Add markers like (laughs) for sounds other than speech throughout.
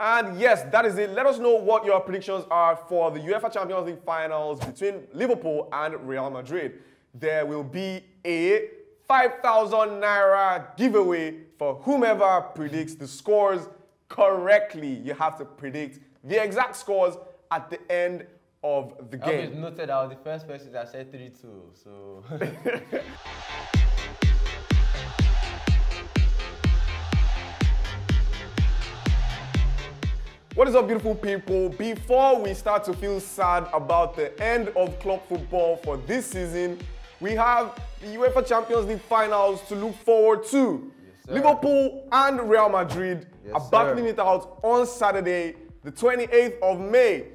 And yes, that is it. Let us know what your predictions are for the UEFA Champions League finals between Liverpool and Real Madrid. There will be a 5,000 naira giveaway for whomever predicts the scores correctly. You have to predict the exact scores at the end of the game. Always noted I was the first person that said 3-2, so... (laughs) (laughs) What is up, beautiful people? Before we start to feel sad about the end of club football for this season, we have the UEFA Champions League finals to look forward to. sir. Liverpool and Real Madrid Yes, are sir. battling it out on Saturday, the 28th of May.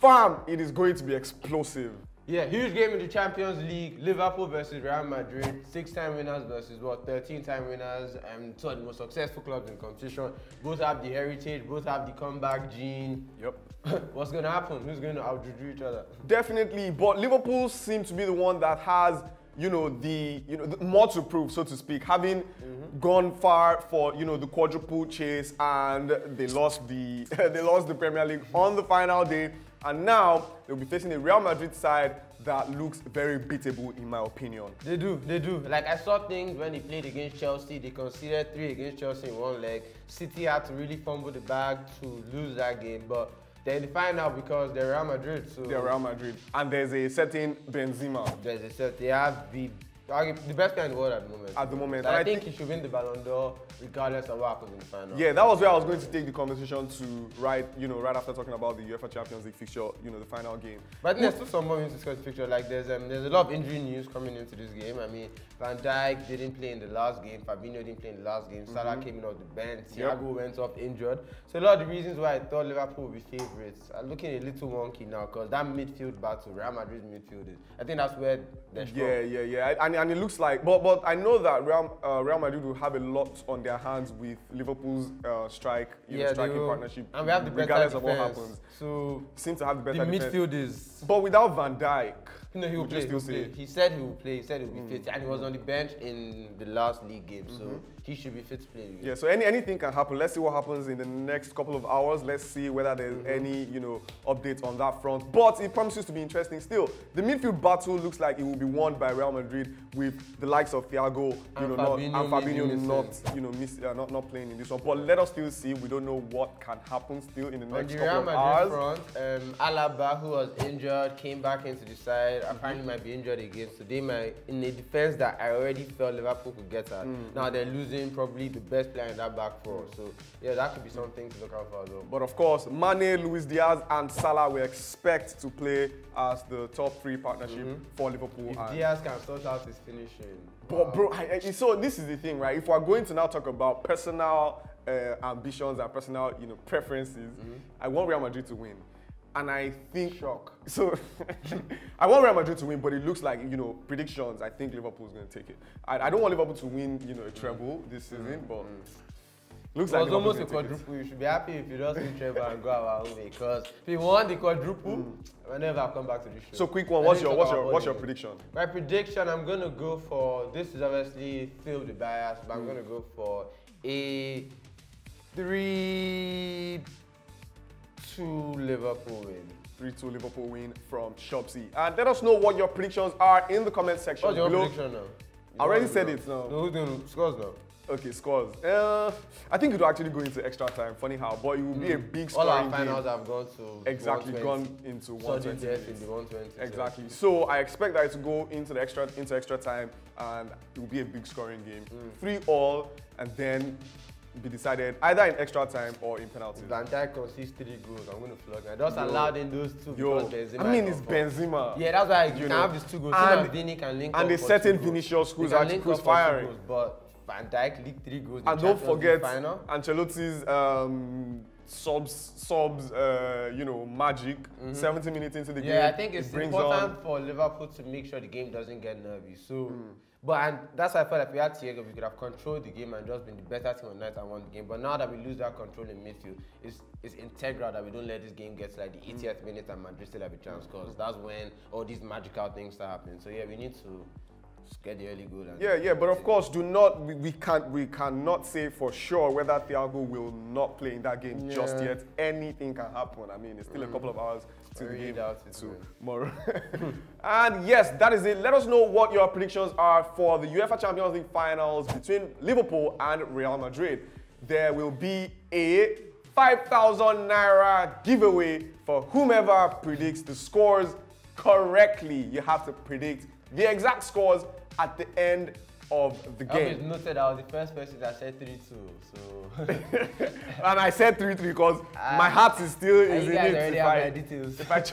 Fam, it is going to be explosive. Yeah, huge game in the Champions League. Liverpool versus Real Madrid. Six-time winners versus what? 13-time winners and two of the most successful clubs in competition. Both have the heritage. Both have the comeback gene. Yep. (laughs) What's going to happen? Who's going to outdo each other? Definitely, but Liverpool seem to be the one that has, you know, the you know the, more to prove, so to speak, having mm-hmm. gone far for you know the quadruple chase, and they lost the (laughs) they lost the Premier League on the final day, and now they'll be facing a Real Madrid side that looks very beatable, in my opinion. They do, they do. Like I saw things when they played against Chelsea. They conceded three against Chelsea in one leg. City had to really fumble the bag to lose that game, but they find out because they're Real Madrid. So They're Real Madrid, and there's a certain Benzema there's a certain. They have the the best guy in the world at the moment. at the moment. And and I think he should win the Ballon d'Or regardless of what happens in the final. Yeah, that was where I was going to take the conversation to right, you know, right after talking about the UEFA Champions League fixture, you know, the final game. But I think there's still some more to discuss the picture. Like there's um, there's a lot of injury news coming into this game. I mean, Van Dijk didn't play in the last game. Fabinho didn't play in the last game. Salah came in off the bench. Mm-hmm. Yep. Thiago went off injured. So a lot of the reasons why I thought Liverpool would be favourites are looking a little wonky now because that midfield battle, Real Madrid's midfield is. I think that's where they're strong. Yeah, yeah, yeah. And it looks like, but but I know that Real, uh, Real Madrid will have a lot on their hands with Liverpool's uh, strike, you know, striking partnership. And we have the better regardless defense. of what happens. So Seem to have the the better defense. midfield is But without Van Dijk, No, he will play. He, still will play. he said he will play. He said he will be fit, and he was on the bench in the last league game, so he should be fit to play. yeah. So any anything can happen. Let's see what happens in the next couple of hours. Let's see whether there's Mm-hmm. any you know updates on that front. But it promises to be interesting still. The midfield battle looks like it will be won by Real Madrid with the likes of Thiago, you And know, not, and Fabinho not you know miss, uh, not not playing in this one. But let us still see. We don't know what can happen still in the next On the couple Real of Madrid hours. front, um, Alaba, who was injured, came back into the side. Apparently, might be injured again. So they might, in a defense that I already felt Liverpool could get at. Mm. Now they're losing probably the best player in that back four. So yeah, that could be something to look out for as well. But of course, Mane, Luis Diaz, and Salah we expect to play as the top three partnership mm-hmm. for Liverpool. If and- Diaz can sort out his finishing, But bro, I, I- so this is the thing, right? If we're going to now talk about personal uh, ambitions and personal, you know, preferences, mm-hmm. I want Real Madrid to win, and I think Shock. So (laughs) I want Real Madrid to win, but it looks like you know predictions. I think Liverpool's going to take it. I, I don't want Liverpool to win, you know, a treble this mm, season, but mm. looks It like was almost a Liverpool's gonna take it. quadruple. You should be happy if you just win treble and go our own way. Because if you won the quadruple, mm. whenever I come back to the show. So quick one. What's your what's your what's your prediction? My prediction, I'm gonna go for. This is obviously filled the bias, but Mm. I'm gonna go for a three two Liverpool win. 3-2 Liverpool win from Shopsy. And let us know what your predictions are in the comment section What's your below. prediction now? You I already said know. it now. No, who's doing scores now? Okay, scores. Uh, I think it will actually go into extra time. Funny how, but it will be a big Mm. All scoring our finals game. have gone to Exactly, gone into Sudden 120 death in the 120. so- Exactly. So I expect that to go into the extra into extra time, and it will be a big scoring game. Mm. Three all, and then be decided either in extra time or in penalties. Van Dijk concedes three goals. I'm going to flog him. I just Yo. allowed in those two Yo, because Benzema I mean it's. Benzema. Yeah, that's why you, You can know. have these two goals. And- And Vini can link and up certain. Vinicius who's actually- link who's up for two firing. goals, But Van Dijk leaked three goals. And don't forget final. Ancelotti's um, subs, subs, uh, you know, magic. 70 minutes into the game. Mm-hmm. Yeah, I think it's brings important on. for Liverpool to make sure the game doesn't get nervy. So, Hmm. but and that's why I felt like if we had Thiago, we could have controlled the game and just been the better team on night and won the game. But now that we lose that control in midfield, it's, it's integral that we don't let this game get to like the 80th minute and Madrid still have a chance because that's when all these magical things start happening. So yeah, we need to get the early goal. And Yeah, yeah, but of course, do not we, we can't we cannot say for sure whether Thiago will not play in that game just yet. Anything can happen. I mean, it's still a mm. couple of hours to the game tomorrow. (laughs) and yes, that is it. Let us know what your predictions are for the UEFA Champions League finals between Liverpool and Real Madrid. There will be a 5,000 naira giveaway for whomever predicts the scores correctly. You have to predict the exact scores at the end of the game. I always game. noted I was the first person that said 3 2. So. (laughs) and I said 3 3 because Ah. my heart is still is you in guys it. already If have I, my (laughs) details. if I,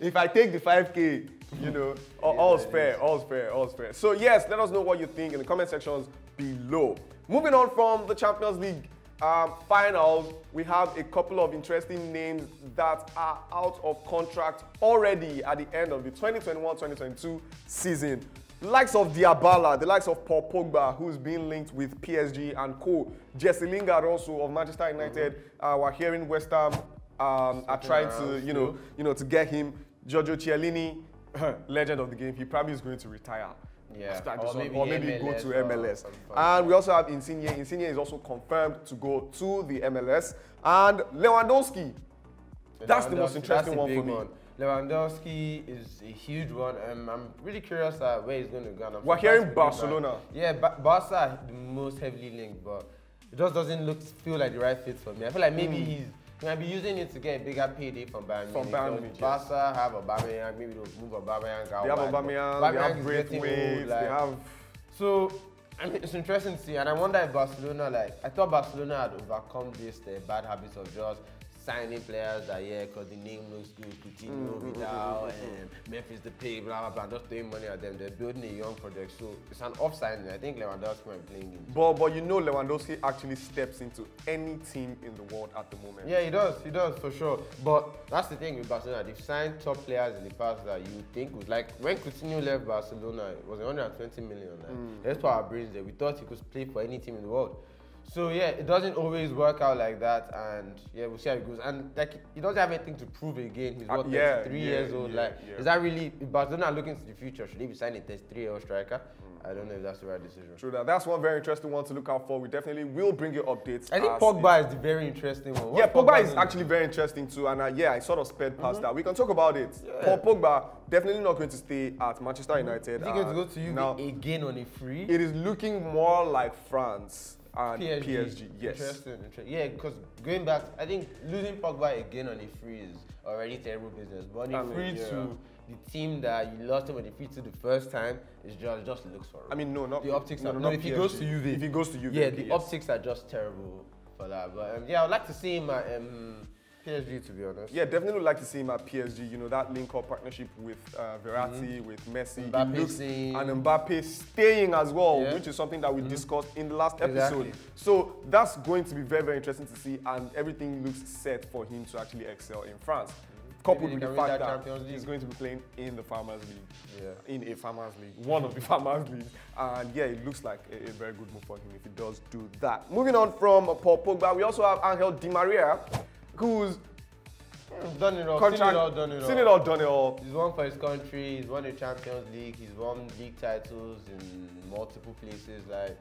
(laughs) if I take the 5K, you know, all, all's fair, all's fair, all's fair. So, yes, let us know what you think in the comment sections below. Moving on from the Champions League um, finals, we have a couple of interesting names that are out of contract already at the end of the 2021 2022 season. The likes of Dybala, the likes of Paul Pogba, who's been linked with PSG and co. Jesse Lingard also of Manchester United. Uh, we're hearing West Ham um, are trying to, you know, you know, to get him. Giorgio Chiellini, (clears throat) legend of the game, he probably is going to retire. Yeah, or maybe or maybe go to MLS. And we also have Insigne. Insigne is also confirmed to go to the MLS. And Lewandowski, that's the most interesting one for me. Lewandowski is a huge one. Um, I'm really curious uh, where he's going to go. We're hearing Barcelona. Yeah, ba- Barca are the most heavily linked, but it just doesn't look feel like the right fit for me. I feel like maybe he's he might be using it to get a bigger payday from Bayern. From. Bayern Munich. Barca have Aubameyang, maybe they'll move Aubameyang out. They have Aubameyang, they have Braithwaite, old, they have so I mean, it's interesting to see, and I wonder if Barcelona, like, I thought Barcelona had overcome this uh, bad habits of just signing players that yeah, because the name looks good, Coutinho, Mm, Vidal, and Memphis Depay, blah blah blah, just throwing money at them. They're building a young project, so it's an off signing. I think Lewandowski might be playing it. But but you know Lewandowski actually steps into any team in the world at the moment. Yeah, he does. He does for sure. But that's the thing with Barcelona. They've signed top players in the past that you think was like when Coutinho left Barcelona, it was 120 million. Like, Let's put our brains there. We thought he could play for any team in the world. So yeah, it doesn't always work out like that, and yeah, we'll see how it goes. And like, he doesn't have anything to prove again. He's Uh, what, yeah, 33 yeah, years old. yeah, like, is that really? Barcelona looking to the future, should he be signing a 33-year-old striker? I don't know if that's the right decision. True that. That's one very interesting one to look out for. We definitely will bring you updates. I think Pogba is the very interesting one. Yeah, What's Pogba is actually very interesting too, and uh, yeah, I sort of sped past that. We can talk about it. Paul Pogba definitely not going to stay at Manchester United. Is he going uh, to go to UK now? again on a free? It is looking more like France and PSG. PSG. Yes. Interesting, interesting. Yeah, because going back, I think losing Pogba again on a free is already terrible business. But on a free yeah. to the team that you lost him on a free to the first time is just just looks horrible. I mean, no, not the optics no, are no, no. not If he goes to Juve, If he goes to Juve, yeah, the yes. optics are just terrible for that. But um, yeah, I would like to see him at um, PSG to be honest. Yeah, definitely would like to see him at PSG. You know that link-up partnership with uh, Verratti, with Messi, Mm-hmm. Mbappe looks, and Mbappe staying as well, Yeah. Mm-hmm. which is something that we discussed in the last Exactly. episode. So that's going to be very, very interesting to see, and everything looks set for him to actually excel in France. Coupled with the fact that that he's going to be playing in the Farmers League, Yeah. in a Farmers League, one of the (laughs) Farmers Leagues, and yeah, it looks like a, a very good move for him if he does do that. Moving on from Paul Pogba, we also have Angel Di Maria, who's done it all. contract, Seen it all. Done it all. seen it all, done it all. He's won for his country. He's won the Champions League. He's won league titles in multiple places. Like,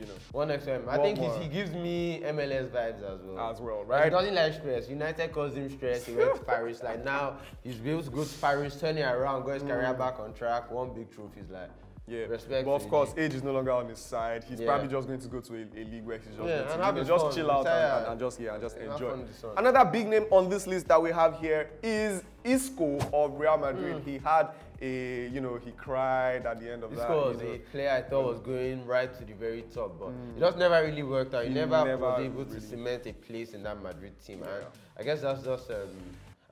You know, one next time. I think he's, he gives me MLS vibes as well. As well, right? He doesn't like stress. United caused him stress. He went to Paris. Like now, he's able to go to Paris, turn it around, got his career mm. back on track. One big trophies. Like, yeah. Respect but of course, age is no longer on his side. He's Yeah. probably just going to go to a, a league where he's just Yeah, going and have you know, his just fun, chill out and, and, and just yeah, and just enjoy. fun with the sun. Another big name on this list that we have here is Isco of Real Madrid. Hmm. He had a you know he cried at the end of This that. was you know. a player I thought was going right to the very top, but it just never really worked out. He, He never, never was able to cement a place in that Madrid team, and I guess that's just um,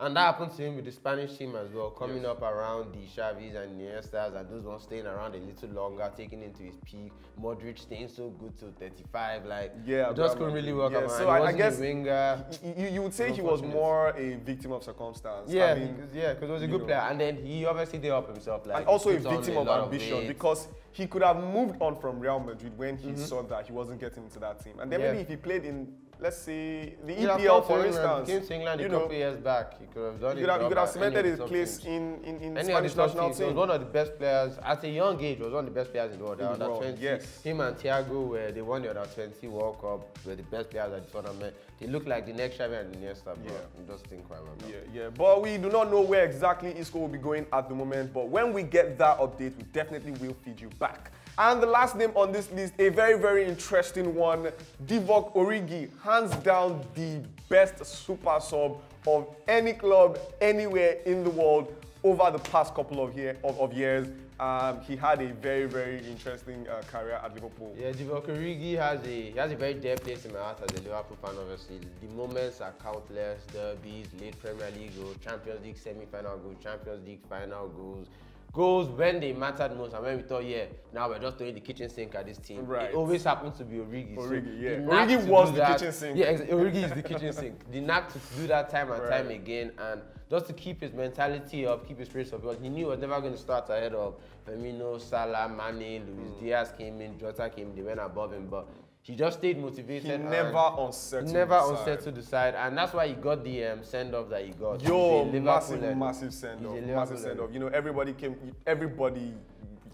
and that happened to him with the Spanish team as well, coming up around the Xavis and Iniestas, and those ones staying around a little longer, taking him to his peak. Modric staying so good till 35, like Yeah, just couldn't really work Yeah, out. so I- I guess a winger. You, you- would say he was more a victim of circumstance. Yeah, I mean, because, yeah, because he was a good know. player, and then he obviously did up himself, like and also a he put on victim of lot ambition weight. because he could have moved on from Real Madrid when he mm-hmm. saw that he wasn't getting into that team. And then. Yeah. maybe if he played in let's say the EPL, for England, instance. Came to England a know, couple years back. He could have done you his could have, you job could have cemented his of the top place teams. in, in, in Any Spanish of the top national teams, he was one of the best players at a young age. Was one of the best players in the world. In the world, 20. yes. Him and Thiago were they won the under 20 World Cup. Were the best players at the tournament. They looked like the next Xavi and Iniesta. But Yeah. I'm just think quite well. Yeah, yeah. But we do not know where exactly Isco will be going at the moment. But when we get that update, we definitely will feed you back. And the last name on this list, a very, very interesting one, Divock Origi, hands down the best super sub of any club anywhere in the world over the past couple of, year, of, of years. Um, he had a very, very interesting uh, career at Liverpool. Yeah, Divock Origi has a he has a very dear place in my heart as a Liverpool fan. Obviously, the moments are countless: derbies, late Premier League goals, Champions League semi-final goals, Champions League final goals, goals when they mattered most, and when we thought, yeah, now we're just throwing the kitchen sink at this team. Right. It always happens to be Origi. Origi, yeah. the knack Origi was the that- kitchen sink. Yeah, ex- Origi is the kitchen sink. The knack to do that time and time again, and just to keep his mentality up, keep his spirits up, because he knew he was never going to start ahead of Firmino, Salah, Mane, Luis Mm. Diaz came in, Jota came they went above him, but he just stayed motivated. He never unsettled. never the side. unsettled the side, and that's why he got the um, send off that he got. Yo, massive, massive send off. Massive send off. You know, everybody came, everybody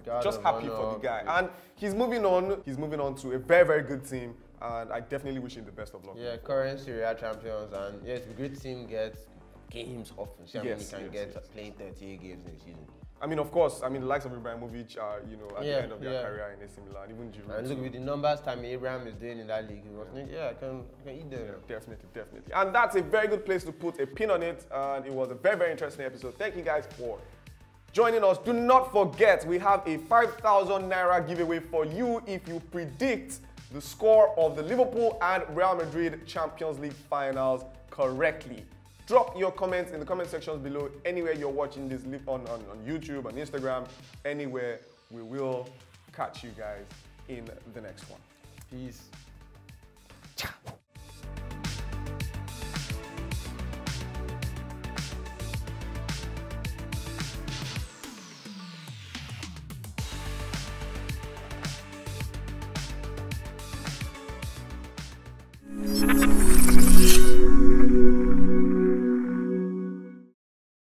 God just happy for the guy. And he's moving on. He's moving on to a very, very good team. And I definitely wish him the best of luck. Yeah, current Serie A champions, and yes, great team gets games often. See how many can yes, get yes. playing 38 games in a season. I mean, of course, I mean, the likes of Ibrahimovic are, you know, at Yeah, the end of their yeah. career in AC Milan, even Giroud. And look with the numbers Tammy Abraham is doing in that league, like, yeah, I can, I can eat them. Yeah, definitely, definitely. And that's a very good place to put a pin on it. And it was a very, very interesting episode. Thank you guys for joining us. Do not forget, we have a 5,000 Naira giveaway for you if you predict the score of the Liverpool and Real Madrid Champions League finals correctly. Drop your comments in the comment sections below, anywhere you're watching this live on, on, on YouTube, on Instagram, anywhere. We will catch you guys in the next one. Peace. Ciao.